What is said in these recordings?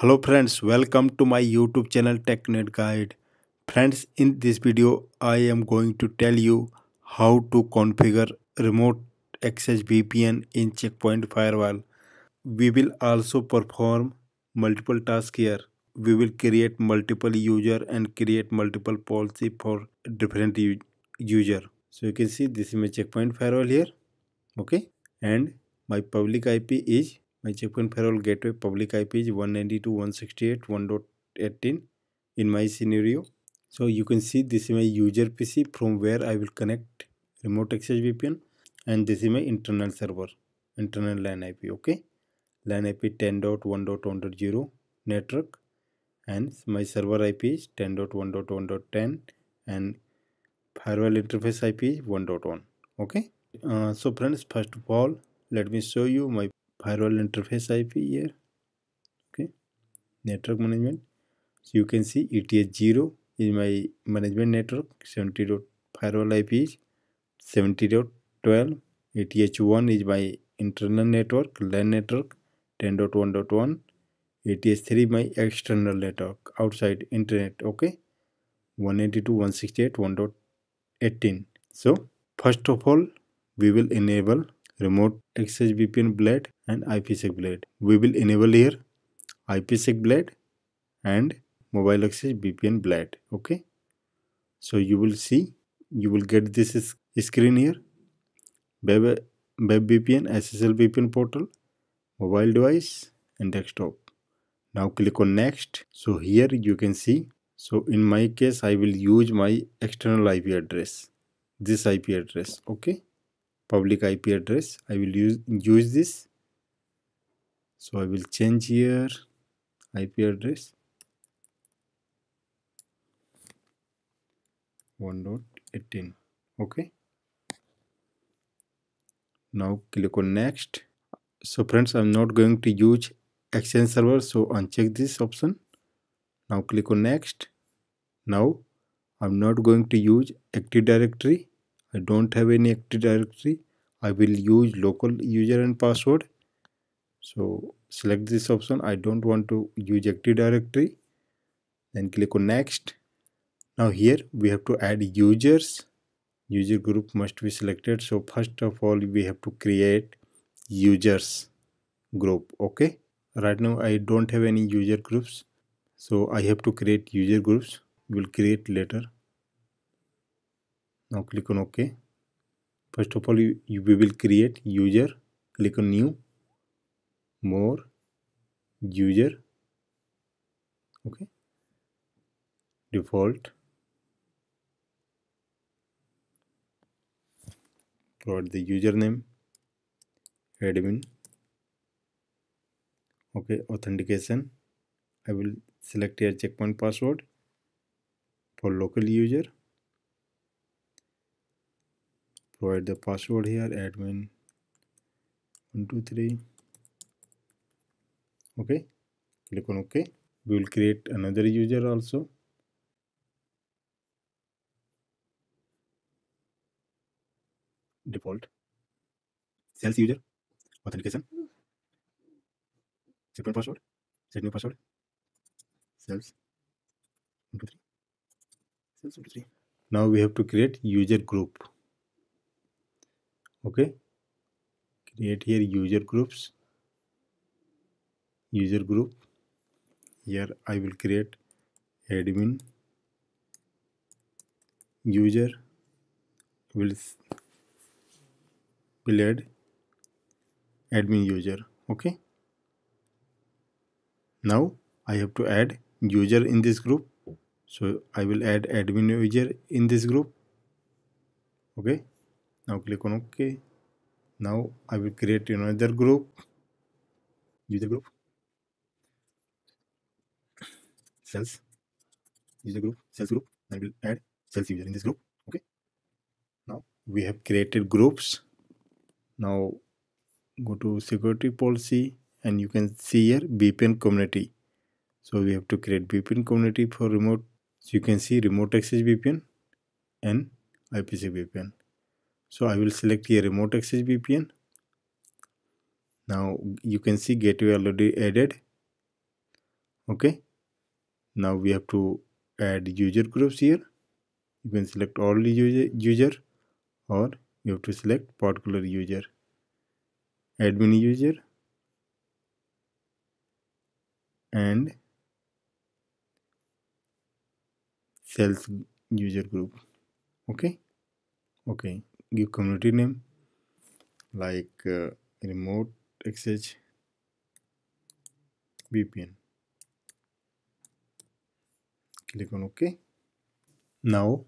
Hello friends, welcome to my YouTube channel TechNet Guide. Friends, in this video I am going to tell you how to configure remote access VPN in Checkpoint Firewall. We will also perform multiple tasks here. We will create multiple user and create multiple policy for different user. So you can see this is my Checkpoint Firewall here. Okay. And my public IP is my checkpoint firewall gateway public IP is 192.168.1.18 in my scenario. So you can see this is my user PC from where I will connect remote access VPN and this is my internal server, internal LAN IP, okay? LAN IP 10.1.1.0 network and my server IP is 10.1.1.10 and firewall interface IP is 1.1, okay? Uh, so friends, first of all, let me show you my firewall interface IP here. Okay. Network management. So you can see ETH 0 is my management network. 70 dot firewall IP is 70.12 ETH 1 is my internal network LAN network 10.1.1 ETH 3 my external network outside internet. Okay. 192.168.1.18 so first of all we will enable remote access VPN blade and IPsec blade. We will enable here IPsec blade and mobile access VPN blade. Okay. So you will see, you will get this screen here. Web, web VPN, SSL VPN portal, mobile device and desktop. Now click on next. So here you can see. So in my case, I will use my external IP address. This IP address. Okay public IP address. I will use use this. So I will change here IP address. 1.18 okay. Now click on next. So friends I'm not going to use exchange server so uncheck this option. Now click on next. Now I'm not going to use active directory I don't have any active directory. I will use local user and password. So select this option. I don't want to use active directory. Then click on next. Now here we have to add users. User group must be selected. So first of all we have to create users group. Okay? Right now I don't have any user groups. So I have to create user groups. We'll create later now click on ok first of all you, you, we will create user click on new more user okay default. Provide the username admin okay authentication. I will select here checkpoint password for local user provide the password here admin 123 okay click on ok we will create another user also. Default. Sales user. Authentication. Second password. Set new password. Sales 123 sales 123 now we have to create user group okay. Create here user groups. User group. Here I will create admin. User will will add admin user. Okay. Now I have to add user in this group. So I will add admin user in this group. Okay now click on ok now i will create another group. User group. Sales user group. Cells group. I will add cells user in this group. Okay. Now we have created groups. Now go to security policy and you can see here VPN community. So we have to create VPN community for remote. So you can see remote access VPN and IPsec VPN so I will select here remote access VPN now you can see gateway already added. Okay. Now we have to add user groups here. You can select all user, user or you have to select particular user. Admin user. And sales user group. Okay. Okay give community name like uh, remote access VPN click on ok now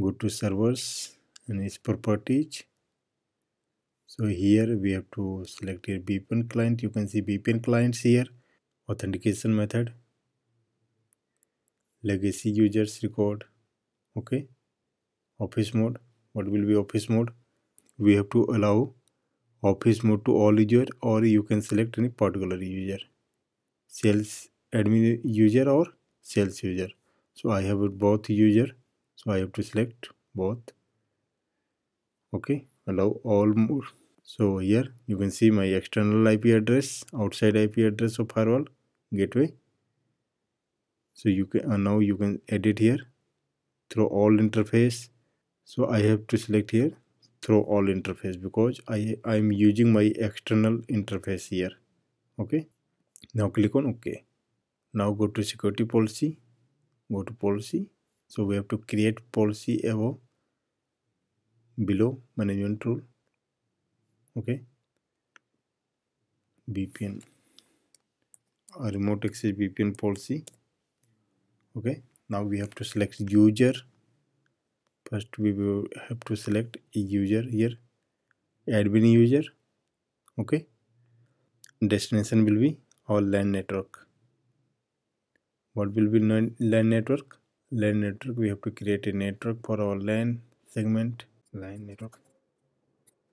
go to servers and its properties. So here we have to select your VPN client. You can see VPN clients here authentication method legacy users record okay office mode. What will be office mode? We have to allow office mode to all user or you can select any particular user. Sales admin user or sales user. So i have both user. So i have to select both. Okay allow all more so here you can see my external ip address outside ip address of firewall gateway. So you can uh, now you can edit here through all interface so i have to select here through all interface because i i'm using my external interface here. Okay? Now click on ok. Now go to security policy. Go to policy. So we have to create policy above below management rule okay? VPN remote access VPN policy. Okay? Now we have to select user first we will have to select a user here admin user okay? Destination will be our LAN network. What will be LAN network? LAN network we have to create a network for our LAN segment LAN network.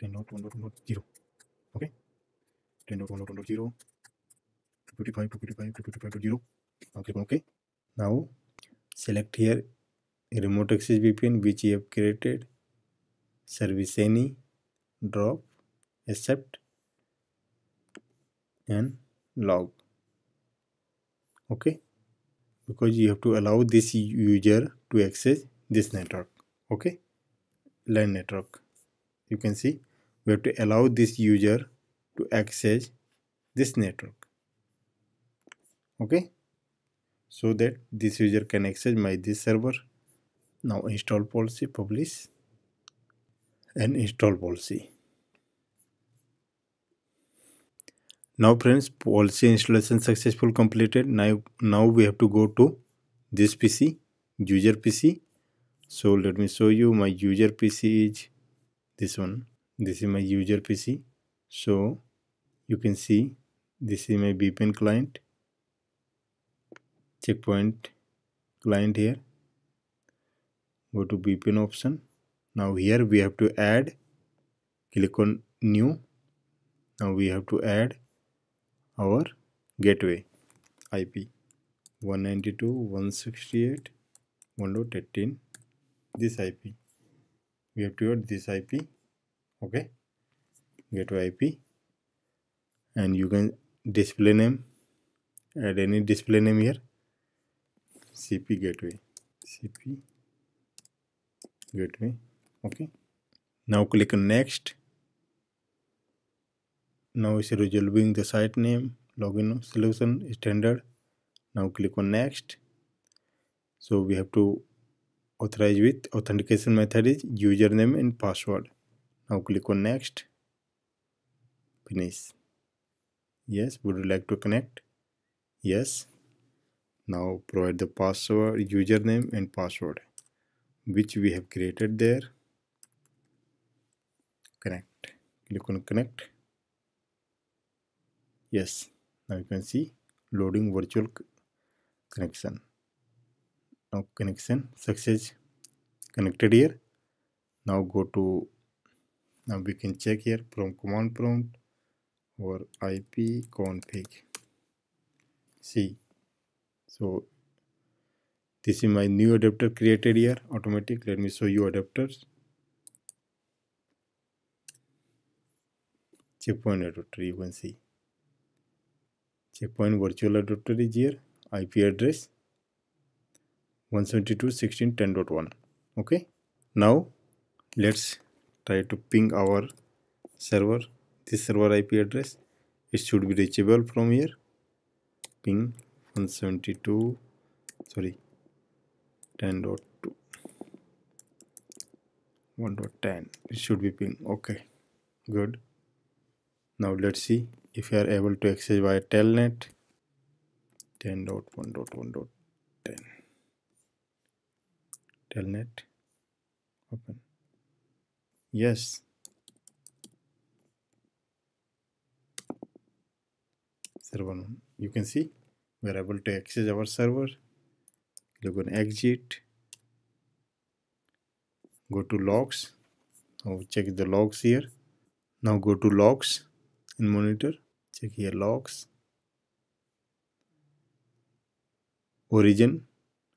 10.1.1.0 okay? 10.1.1.0 255 255 255.0 okay okay? Now select here remote access VPN which you have created service any drop accept and log. Okay? Because you have to allow this user to access this network. Okay? LAN network. You can see we have to allow this user to access this network. Okay? So that this user can access my this server now install policy publish and install policy. Now friends policy installation successful completed. Now now we have to go to this pc user pc so let me show you my user pc is this one. This is my user pc so you can see this is my vpn client checkpoint client here go to vpn option. Now here we have to add click on new. Now we have to add our gateway IP 192.168.1.18 this IP we have to add this IP okay. Gateway IP and you can display name. Add any display name here. CP gateway. CP gateway okay. Now click on next. Now it's resolving the site name login solution standard. Now click on next. So we have to authorize with authentication method is username and password. Now click on next. Finish. Yes would you like to connect? Yes. Now provide the password username and password which we have created there. Connect. Click on connect. Yes. Now you can see loading virtual connection. Now connection success connected here. Now go to now we can check here from command prompt or ip config. See. So this is my new adapter created here automatic. Let me show you adapters. Checkpoint adapter you can see. Checkpoint virtual adapter is here ip address 172.16.10.1 okay? Now let's try to ping our server. This server ip address it should be reachable from here. Ping 172 sorry 10.2 1.10 it should be ping okay. Good. Now let's see if you are able to access via telnet. 10.1.1.10 telnet. Open. Yes. Server one you can see we are able to access our server on exit. Go to logs now check the logs here. Now go to logs in monitor. Check here logs origin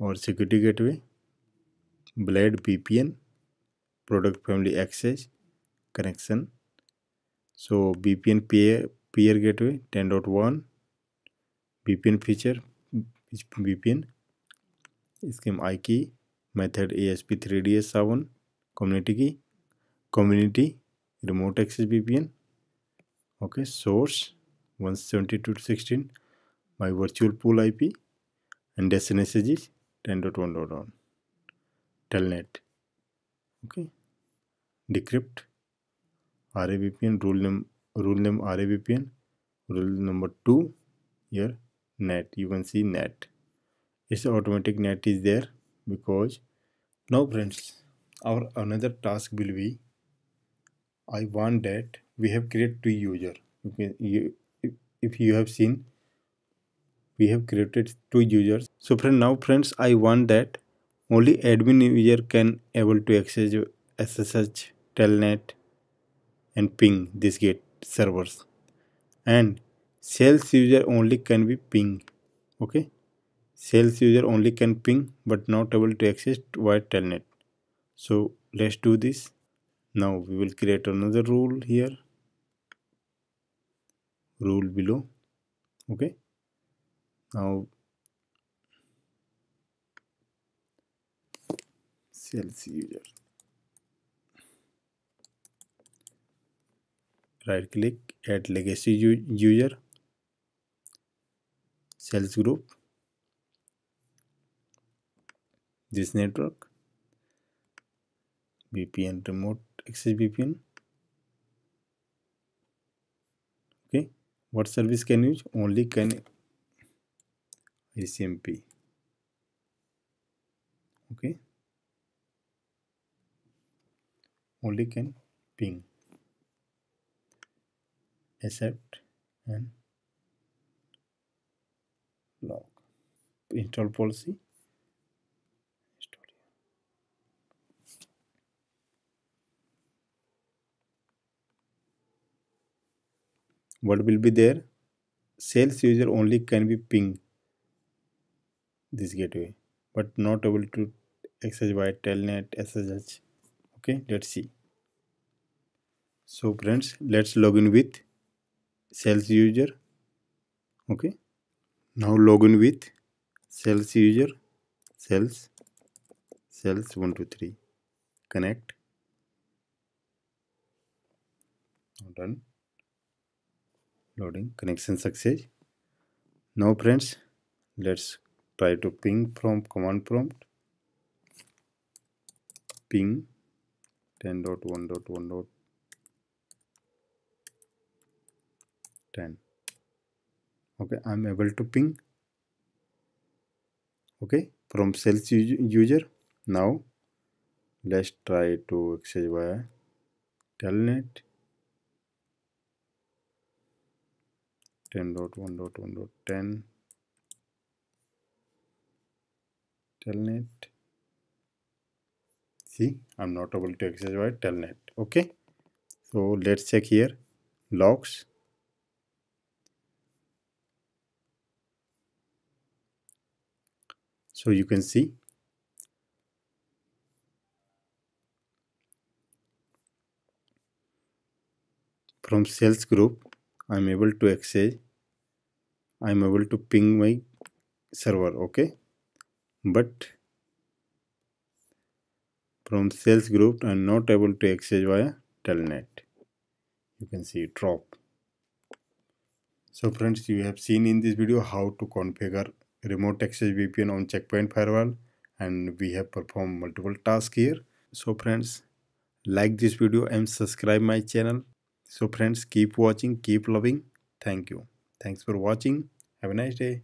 or security gateway. Blade vpn product family access. Connection. So vpn peer peer gateway 10.1 vpn feature vpn scheme IKE method asp3ds7 community key community remote access vpn okay source 172.16 my virtual pool ip and destination is 10.1.1 telnet okay decrypt ravpn rule name rule name ravpn rule number 2 here net you can see net it's automatic net is there because now friends our another task will be i want that we have created two user. Okay you, if you have seen we have created two users. So friend now friends i want that only admin user can able to access ssh telnet and ping this gate servers. And sales user only can be ping okay sales user only can ping but not able to access via telnet. So let's do this. Now we will create another rule here. Rule below. Okay. Now sales user. Right click add legacy user. Sales group this network VPN remote access VPN okay what service can use? Only can ICMP okay. Only can ping. Accept and log. Install policy what will be there? Sales user only can be ping this gateway but not able to access via telnet ssh okay let's see. So friends let's log in with sales user. Okay now log in with sales user sales sales 123 connect. Done loading connection success. Now friends let's try to ping from command prompt. Ping 10.1.1.10 okay i'm able to ping. Okay from sales user. Now let's try to access via telnet 10.1.1.10 telnet. See i'm not able to access by telnet okay? So let's check here. Logs so you can see. From sales group I'm able to access i'm able to ping my server okay? But from sales group i'm not able to access via telnet. You can see drop. So friends you have seen in this video how to configure remote access vpn on checkpoint firewall and we have performed multiple tasks here. So friends like this video and subscribe my channel so friends keep watching keep loving. Thank you. Thanks for watching. Have a nice day